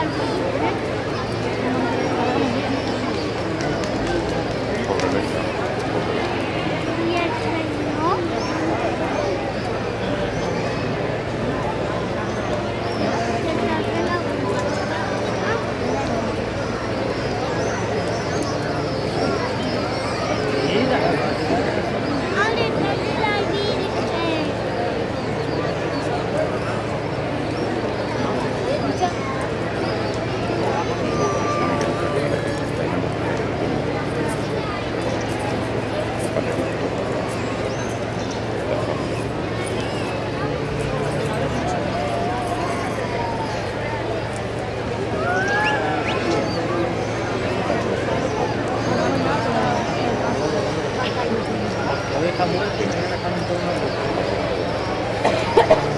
Um, Yeah.